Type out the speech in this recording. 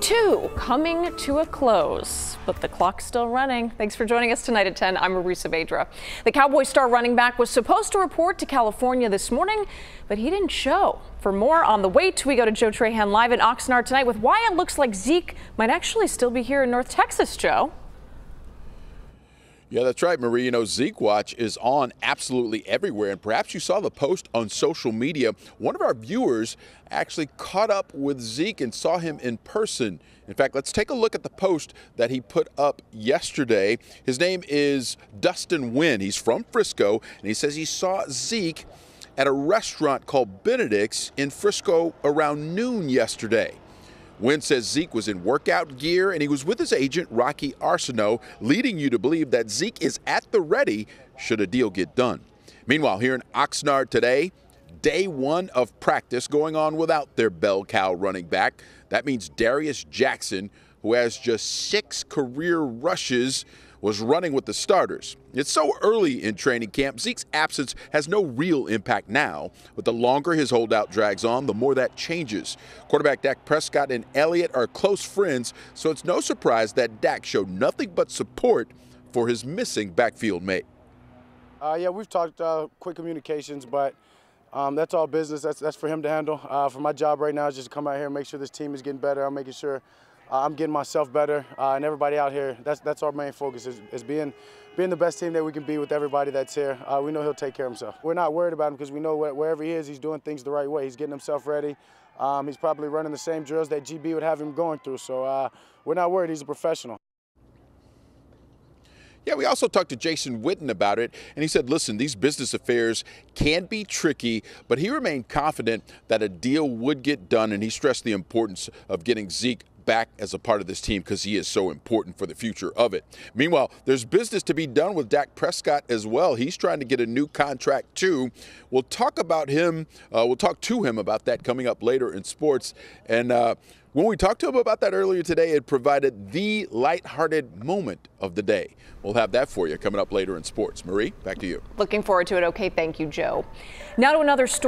Two coming to a close, but the clock's still running. Thanks for joining us tonight at 10. I'm Marisa Badra. The Cowboy star running back was supposed to report to California this morning, but he didn't show. For more on the wait, we go to Joe Trahan live in Oxnard tonight with why it looks like Zeke might actually still be here in North Texas, Joe. Yeah, that's right, Marie. You know, Zeke Watch is on absolutely everywhere, and perhaps you saw the post on social media. One of our viewers actually caught up with Zeke and saw him in person. In fact, let's take a look at the post that he put up yesterday. His name is Dustin Wynn. He's from Frisco, and he says he saw Zeke at a restaurant called Benedict's in Frisco around noon yesterday. Wynn says Zeke was in workout gear and he was with his agent, Rocky Arceneaux, leading you to believe that Zeke is at the ready should a deal get done. Meanwhile, here in Oxnard today, day one of practice going on without their bell cow running back. That means Darius Jackson, who has just six career rushes was running with the starters. It's so early in training camp, Zeke's absence has no real impact now, but the longer his holdout drags on, the more that changes. Quarterback Dak Prescott and Elliott are close friends, so it's no surprise that Dak showed nothing but support for his missing backfield mate. Uh, yeah, we've talked uh, quick communications, but um, that's all business. That's, that's for him to handle. Uh, for my job right now is just to come out here and make sure this team is getting better. I'm making sure uh, I'm getting myself better, uh, and everybody out here. That's that's our main focus is, is, being being the best team that we can be with everybody that's here. Uh, we know he'll take care of himself. We're not worried about him because we know wherever he is, he's doing things the right way. He's getting himself ready. Um, he's probably running the same drills that GB would have him going through. So uh, we're not worried. He's a professional. Yeah, we also talked to Jason Witten about it, and he said, listen, these business affairs can be tricky, but he remained confident that a deal would get done, and he stressed the importance of getting Zeke back as a part of this team because he is so important for the future of it. Meanwhile, there's business to be done with Dak Prescott as well. He's trying to get a new contract too. We'll talk about him, uh, we'll talk to him about that coming up later in sports. And uh, when we talked to him about that earlier today, it provided the lighthearted moment of the day. We'll have that for you coming up later in sports. Marie, back to you. Looking forward to it. Okay, thank you, Joe. Now to another story.